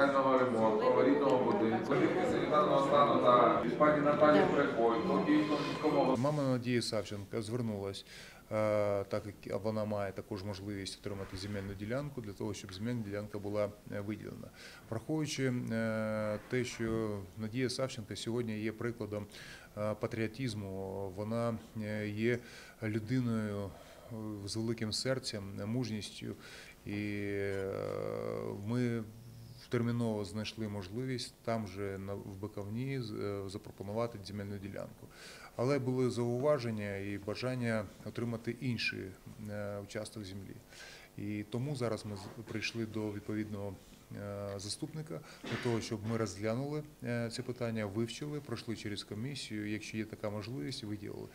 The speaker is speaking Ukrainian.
капітального ремонту рідного будинку, санітарного стану та пані Наталі Приходько і конфіскованого. Мама Надії Савченка звернулась. Е, так як вона має також можливість отримати земельну ділянку для того, щоб земельна ділянка була е, виділена, враховуючи е, те, що Надія Савченка сьогодні є прикладом патріотизму, вона є людиною з великим серцем, мужністю і терміново знайшли можливість там же в Биковні е, запропонувати земельну ділянку. Але були зауваження і бажання отримати інший е, участок землі. І тому зараз ми прийшли до відповідного е, заступника для того, щоб ми розглянули це питання, вивчили, пройшли через комісію. Якщо є така можливість, виділили.